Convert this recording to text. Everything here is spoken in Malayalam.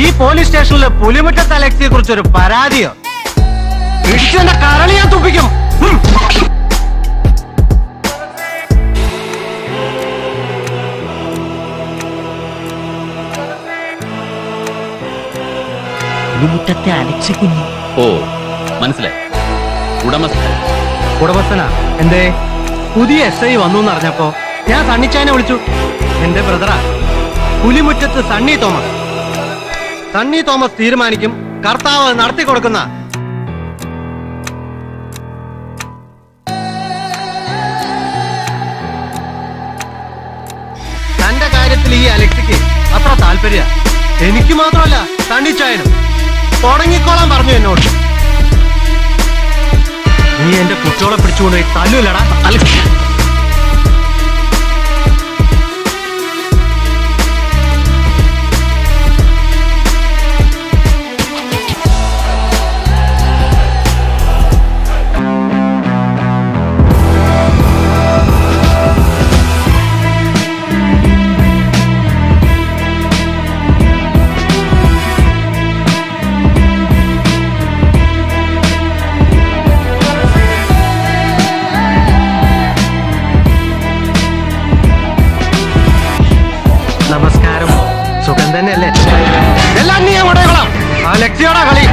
പോലീസ് സ്റ്റേഷനിലെ പുലിമുറ്റത്ത് അലക്സിയെ കുറിച്ച് ഒരു പരാതിയോ? ഇടിച്ചു എന്റെ കരളി ഞാൻ തുപ്പിക്കും. പുലിമുറ്റത്തെ അലക്സി കുഞ്ഞ്. ഓ മനസ്സിലായി. ഉടമസ്ഥൻ. ഉടമസ്ഥനാ? എന്തേ? പുതിയ എസ് ഐ വന്നു എന്നറിഞ്ഞപ്പോ ഞാൻ സണ്ണിച്ചാനെ വിളിച്ചു. എന്റെ ബ്രദറാ പുലിമുറ്റത്ത് സണ്ണി തോമസ്. സണ്ണി തോമസ് തീരുമാനിക്കും. കർത്താവ് നടത്തി കൊടുക്കുന്ന തന്റെ കാര്യത്തിൽ ഈ അലക്സിക്ക് അത്ര താല്പര്യ. എനിക്ക് മാത്രമല്ല തണ്ണിച്ചായനും. തുടങ്ങിക്കോളാൻ പറഞ്ഞു എന്നോട്. നീ എന്റെ കുട്ടികളെ പിടിച്ചുകൊണ്ട് തല്ലൂലടാ. അലക്സ് തന്നെയല്ലേ? എല്ലാം നീ അങ്ങോട്ടേക്കോളാം ആ ലക്ഷ്യോടാ കളി.